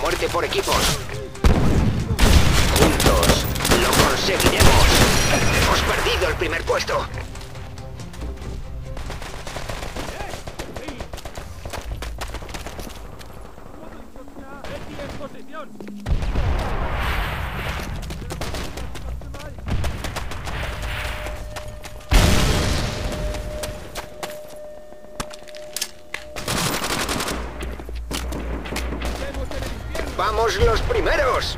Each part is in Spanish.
muerte por equipos. Juntos lo conseguiremos. Hemos perdido el primer puesto. ¡Vamos los primeros!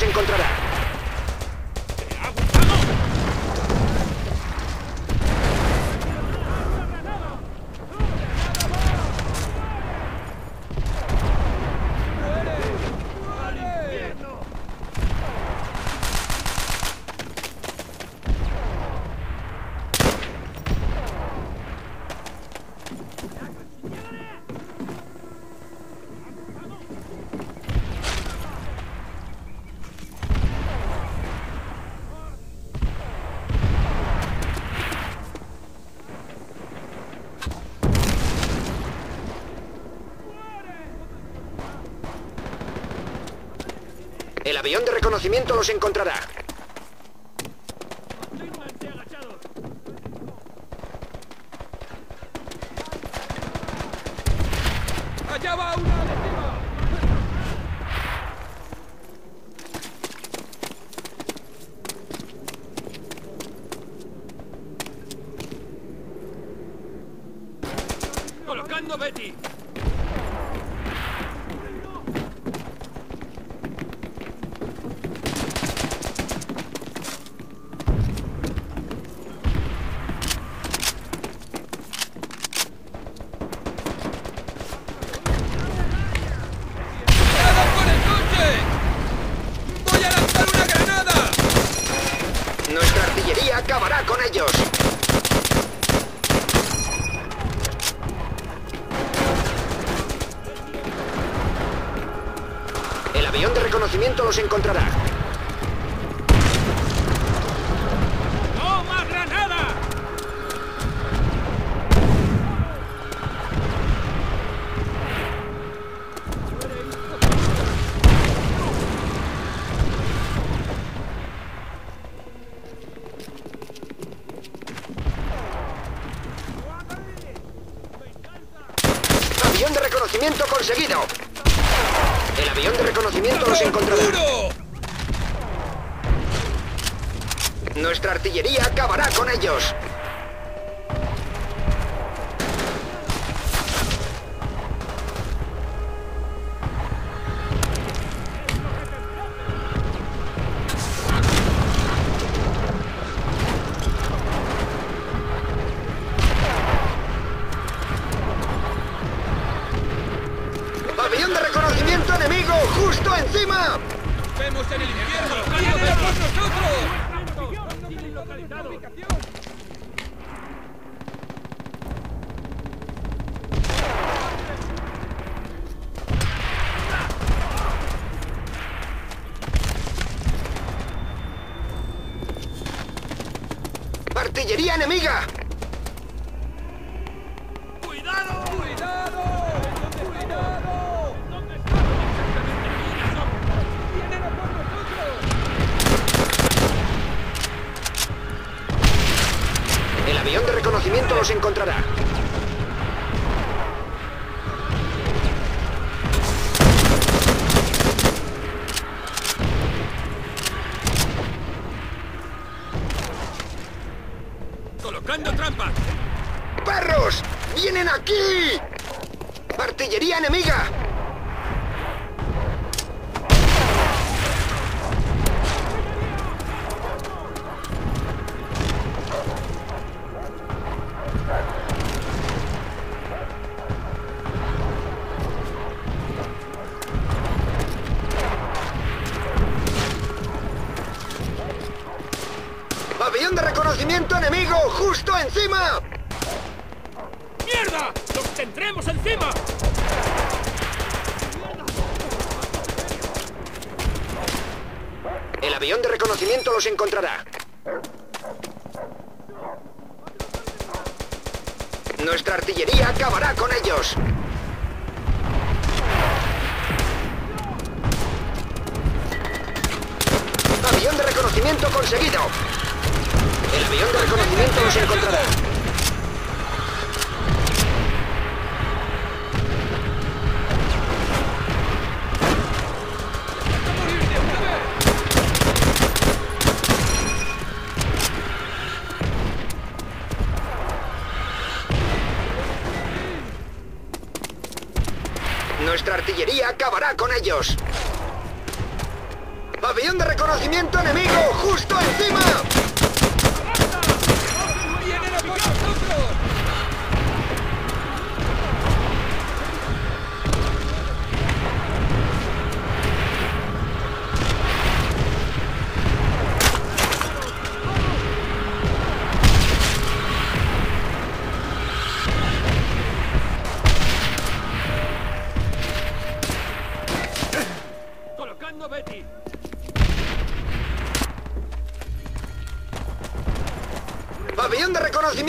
Los encontrará. ¡Al infierno! El avión de reconocimiento los encontrará. ¡Allá va una adhesiva! ¡Colocando Betty! ¡Cuidado con el coche! ¡Voy a lanzar una granada! Nuestra artillería acabará con ellos. El avión de reconocimiento los encontrará. ¡No más granada! Avión de reconocimiento conseguido. El avión de reconocimiento los encontrará. Nuestra artillería acabará con ellos. En el infierno! ¡Viene por nosotros! Artillería los encontrará. ¡Colocando trampas! ¡Perros! ¡Vienen aquí! ¡Artillería enemiga! Reconocimiento enemigo justo encima. ¡Mierda! ¡Los tendremos encima! El avión de reconocimiento los encontrará. Nuestra artillería acabará con ellos. Avión de reconocimiento conseguido. El avión de reconocimiento los encontrará. Nuestra artillería acabará con ellos. Avión de reconocimiento enemigo justo encima.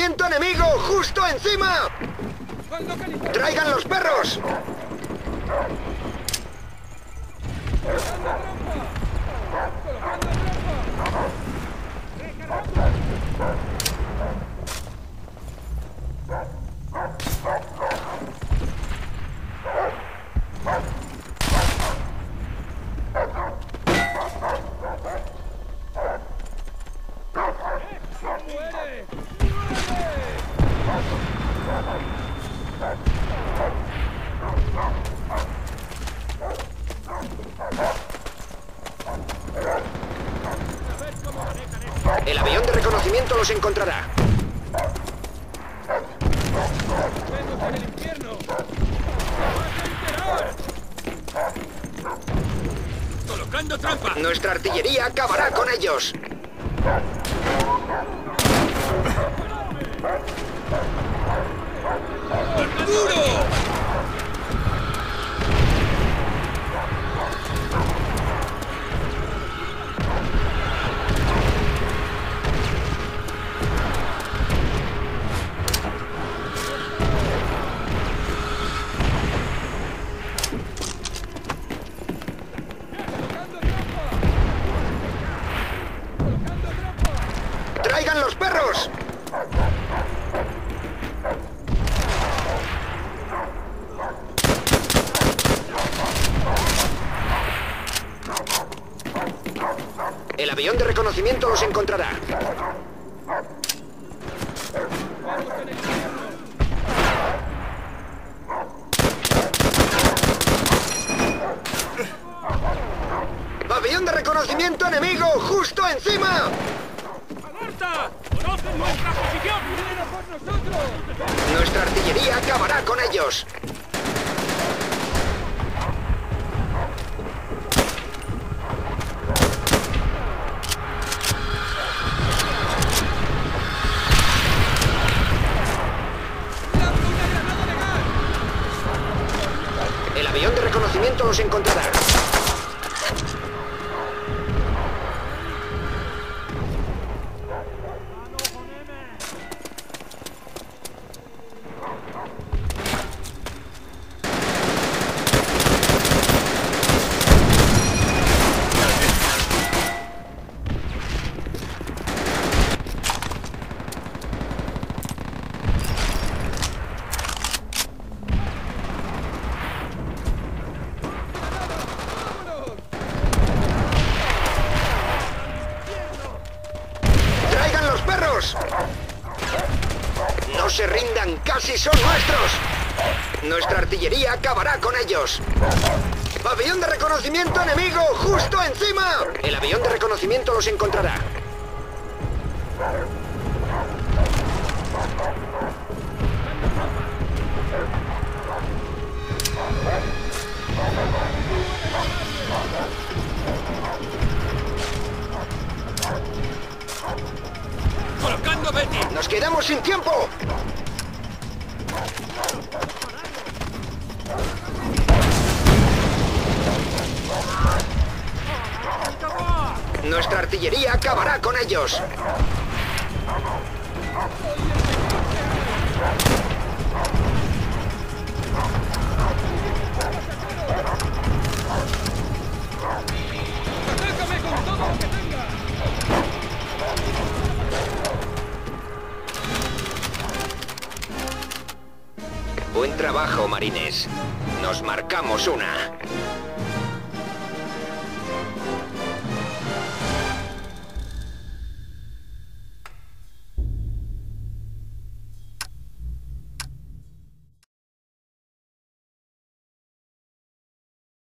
De reconocimiento enemigo justo encima. Traigan los perros. ¡Colocando trampa! ¡Muere! ¡Muere! A ver cómo manejan esto. El avión de reconocimiento los encontrará. ¡Vemos en el infierno! ¡Colocando trampa! Nuestra artillería acabará con ellos. ¡Duro! Avión de reconocimiento los encontrará. ¡Avión de reconocimiento enemigo justo encima! ¡Alerta! ¡Conocen nuestra posición! ¡Vienen por nosotros! Nuestra artillería acabará con ellos. Los encontrará. ¡Vámonos! ¡Traigan los perros! ¡No se rindan! ¡Casi son nuestros! Nuestra artillería acabará con ellos. ¡Avión de reconocimiento enemigo! ¡Justo encima! El avión de reconocimiento los encontrará. Sin tiempo! Nuestra artillería acabará con ellos. Buen trabajo, marines. Nos marcamos una.